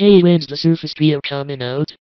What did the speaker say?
Hey when's the Surface Trio coming out?